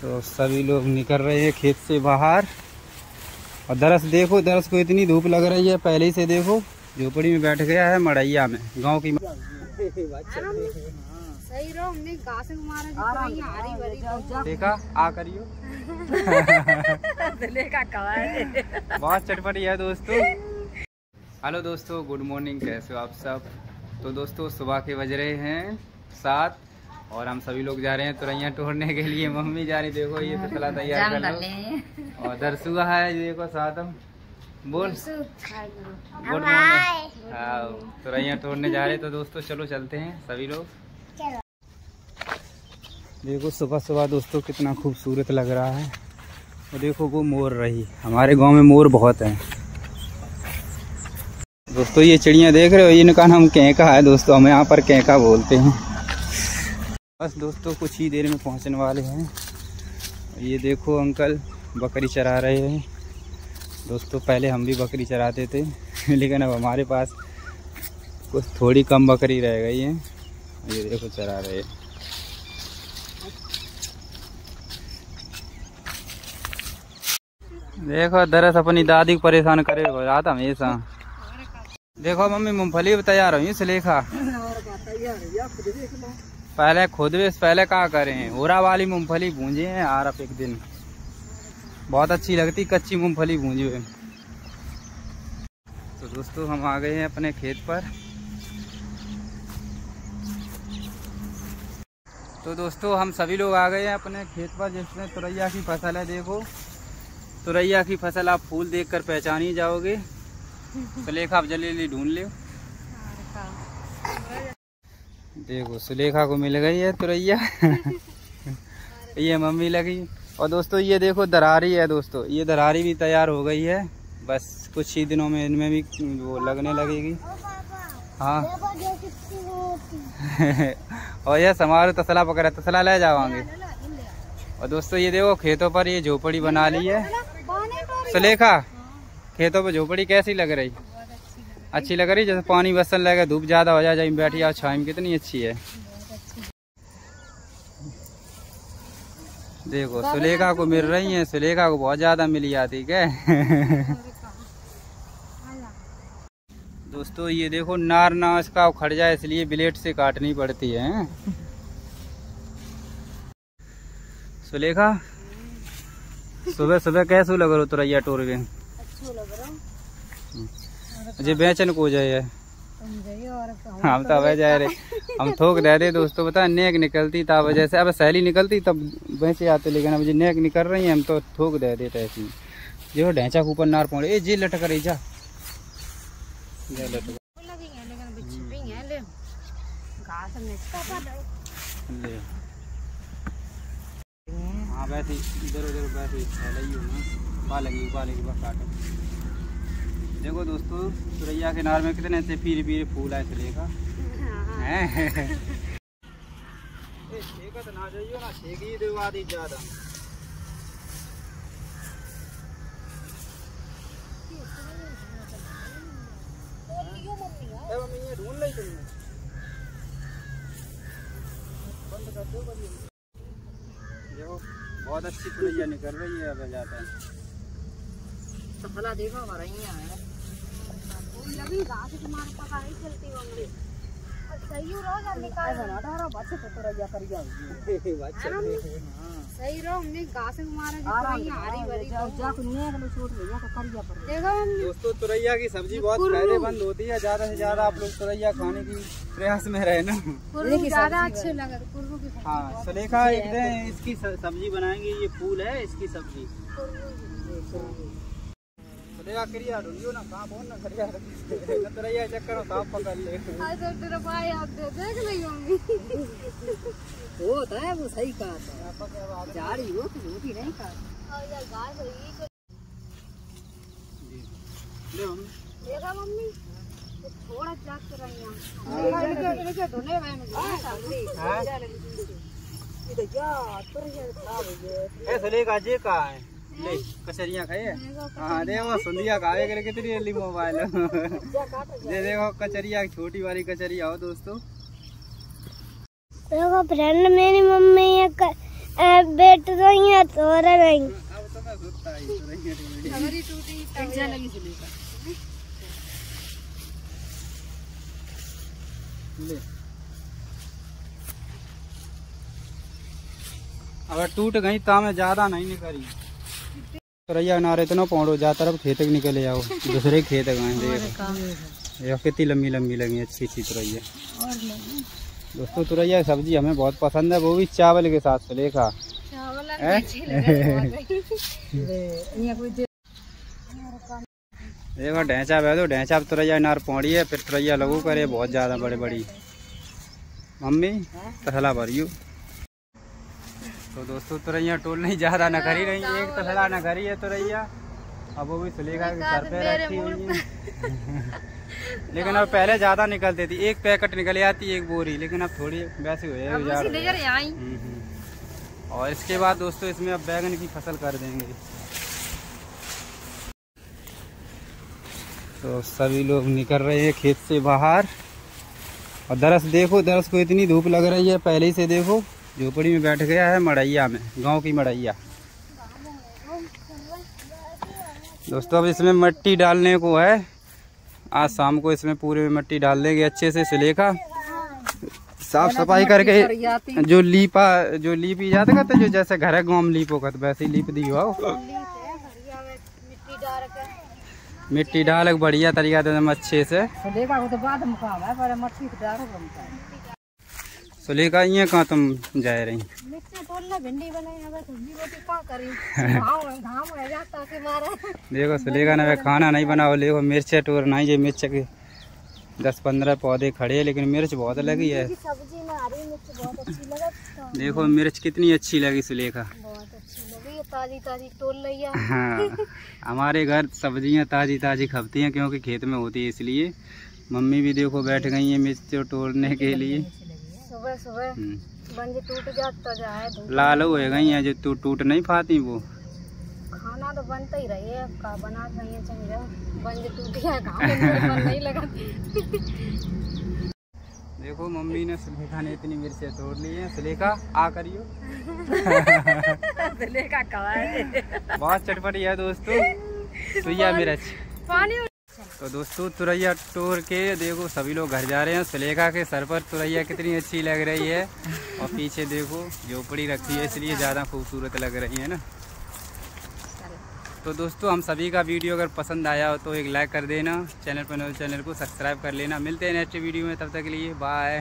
तो सभी लोग निकल रहे हैं खेत से बाहर। और दरस देखो दरस को इतनी धूप लग रही है पहले ही से देखो झोपड़ी में बैठ गया है मड़ैया में गाँव की देखा आ करियो। बहुत चटपटी है दोस्तों। हेलो दोस्तों गुड मॉर्निंग कैसे हो आप सब? तो दोस्तों सुबह के बज रहे हैं सात। और हम सभी लोग जा रहे हैं तुरैया तोड़ने के लिए। मम्मी जा रही देखो ये तसला तैयार कर लो। और दरसुआ है देखो साथ हम बोल गुड मॉर्निंग हाँ तुरैया तोड़ने जा रहे हैं। तो दोस्तों चलो चलते हैं सभी लोग। देखो सुबह सुबह दोस्तों कितना खूबसूरत लग रहा है। और देखो वो मोर रही। हमारे गाँव में मोर बहुत हैं। दोस्तों ये चिड़िया देख रहे हो? इनका नाम कैंका है दोस्तों। हम यहाँ पर कैंका बोलते हैं। बस दोस्तों, कुछ ही देर में पहुँचने वाले हैं। ये देखो अंकल, बकरी चरा रहे हैं। दोस्तों, पहले हम भी बकरी चराते थे, लेकिन अब हमारे पास कुछ थोड़ी कम बकरी रह गई है। ये देखो, चरा रहे हैं। देखो दरस अपनी दादी को परेशान करे रात हमेशा। देखो, मम्मी, मूंगफली तैयार हुई सुलेखा पहले खुद भी पहले क्या करें ओरा वाली मूंगफली भूंजे हैं यार अब एक दिन। बहुत अच्छी लगती कच्ची मूंगफली भूंजी हुई तो दोस्तों हम आ गए हैं अपने खेत पर। तो दोस्तों हम सभी लोग आ गए हैं अपने खेत पर जिसमें तुरैया की फ़सल है देखो। तुरैया की फ़सल आप फूल देखकर पहचान ही जाओगे। तो लेखा आप जल्दी ढूंढ लो देखो सुलेखा को मिल गई है तुरैया। ये मम्मी लगी। और दोस्तों ये देखो दरारी है दोस्तों। ये दरारी भी तैयार हो गई है। बस कुछ ही दिनों में इनमें भी वो लगने लगेगी। हाँ। और ये हमारे तसला पकड़ा तसला ले जावांगे और दोस्तों ये देखो खेतों पर ये झोपड़ी बना ली है। सुलेखा खेतों पर झोपड़ी कैसी लग रही? अच्छी लग रही जैसे पानी बसन लगे धूप ज़्यादा हो जाए जब बैठी आओ छाई में कितनी अच्छी है। देखो सुलेखा को मिल रही है सुलेखा को बहुत ज़्यादा मिली आती क्या दोस्तों ये देखो नार ना इसका उखड़ जाए इसलिए ब्लेड से काटनी पड़ती है। सुलेखा सुबह सुबह कैसे लग रहा तुरैया टोर के? जी बेचन को जाए हम तो अब जा रहे हम थोक दे दे दोस्तों बता नेक निकलती तब वजह से अब सैली निकलती तब भैंसे आते लेकिन अब जी नेक निकल रही है हम तो थोक दे देते ऐसी जो ढैंचा ऊपर नार पड़े ए जी लटक रही जा। लटक ले। हाँ वैसे इधर उधर वैसे ना पा लगी पा लगी बस काटो। देखो दोस्तों सुरैया के नार में कितने ऐसे पीरे पीरे फूल आए चले का। तो ना जाइयो ना छेक दिलवा दी ज़्यादा। मम्मी ये ढूंढ ली तुमने? बंद कर दो देखो बहुत अच्छी निकल रही है अब जाता है। सफला देखो हमारा ही है लगी घास तुम्हारे पका नहीं चलती होंगे सही रहो हमने घास दोस्तों तुरैया की सब्ज़ी बहुत फ़ायदेमंद होती है ज़्यादा से ज़्यादा आप लोग तुरैया खाने की प्रयास में रहे ना। ज़्यादा अच्छे लगे हाँ सुलेखा एक दिन इसकी सब्ज़ी बनाएँगे ये फूल है इसकी सब्ज़ी। सुलेखा करिया ढूंढियो ना कहाँ बोल ना करिया न तुरैया चक्कर में सांप पकड़ ले आज तो तेरा भाई आप दे देख ली होंगी वो होता है वो सही कहा था झाड़ी हो तो झूठी नहीं कहा और यार घास हुई ले हम देखा मम्मी तो थोड़ा जाग कर रही हैं इनके इनके धुने में इधर जा तर जा खराब हो गए ए सुलेखा जे कहा है ले कचरिया खाए हाँ? देखो सुंदिया खाए करे कितनी मोबाइल ये देखो कचरिया छोटी वाली कचरिया हो दोस्तों। देखो फ्रेंड मेरी मम्मी ये बैठ रही है तो रही अब तो मैं ही तुरैया टूट हमारी टूटी जा लगी ले। अगर टूट गई तो मैं ज़्यादा नहीं निकली। तुरैया नारे इतना पौड़ो जा तरफ़ खेत के निकले आओ दूसरे खेत गए देखो। ये कितनी लंबी लंबी लगी अच्छी अच्छी तुरैया। दोस्तों तुरैया सब्ज़ी हमें बहुत पसंद है वो भी चावल के साथ सुलेखा हैं? कोई दे- देखो ढैंचा बह दो ढैंचा तुरैया नार पौड़ी है फिर तुरैया लगू करे बहुत ज़्यादा बड़े बड़ी। मम्मी तसला भरियो तो दोस्तों तुरैया टोल नहीं जा ज़्यादा न करी रही एक तसला न करी है तुरैया अब वो भी सुलेखा के सर पे रखी हुई है। लेकिन अब पहले ज़्यादा निकलती थी। एक पैकेट निकल आती एक बोरी। लेकिन अब थोड़ी वैसे हो। जाए हम्म, हम्म। और इसके बाद दोस्तों इसमें अब बैगन की फ़सल कर देंगे। तो सभी लोग निकल रहे हैं खेत से बाहर। और दरस देखो दरस को इतनी धूप लग रही है पहले ही से देखो। झोपड़ी में बैठ गया है मड़ैया में गाँव की मड़ैया। दोस्तों अब इसमें मिट्टी डालने को है। आज शाम को इसमें पूरे में मिट्टी डाल देंगे अच्छे से सिलेखा साफ़ सफ़ाई करके जो लीपा जो लीपी जाते कहते जो जैसे घर है गाँव में लीपो कहते वैसे ही लीप दी हो। मिट्टी डाल बढ़िया तरीका एकदम अच्छे से। तो है तो ये कहाँ तुम जा रही के मारे। देखो सुलेखा ने खाना नहीं बनाओ देखो मिर्च टूर नहीं जे मिर्च के दस पंद्रह पौधे खड़े हैं लेकिन मिर्च बहुत लगी है। सब्ज़ी में हरी मिर्च बहुत अच्छी लगा। तो देखो मिर्च कितनी अच्छी लगी सुलेखा। बहुत अच्छी लगी ताजी ताजी तोड़ लिया हाँ। हमारे घर सब्ज़ियाँ ताजी ताजी खपती हैं क्योंकि खेत में होती है इसलिए मम्मी भी देखो बैठ गई हैं मिर्च तोड़ने के लिए। सुबह सुबह हम्म। बंज टूट जाता जाए लाल हो गई हैं जो टूट टूट नहीं पाती वो? खाना तो बनता ही रही है का बना रही है चंगे। बंज टूट गया काम नहीं लगा। देखो मम्मी ने सुलेखा ने इतनी मिर्चें तोड़ ली हैं। सुलेखा आ करियो। सुलेखा बहुत चटपटी है दोस्तों। सुइया मिर्च। पानी तो दोस्तों, तुरैया टूर के देखो, सभी लोग घर जा रहे हैं। सुलेखा के सर पर तुरैया कितनी अच्छी लग रही है। और पीछे देखो, झोपड़ी रखी है, इसलिए ज़्यादा खूबसूरत लग रही है ना। तो दोस्तों, हम सभी का वीडियो अगर पसंद आया हो तो एक लाइक कर देना। चैनल पर चैनल को सब्सक्राइब कर लेना। मिलते हैं नेक्स्ट वीडियो में, तब तक के लिए बाय।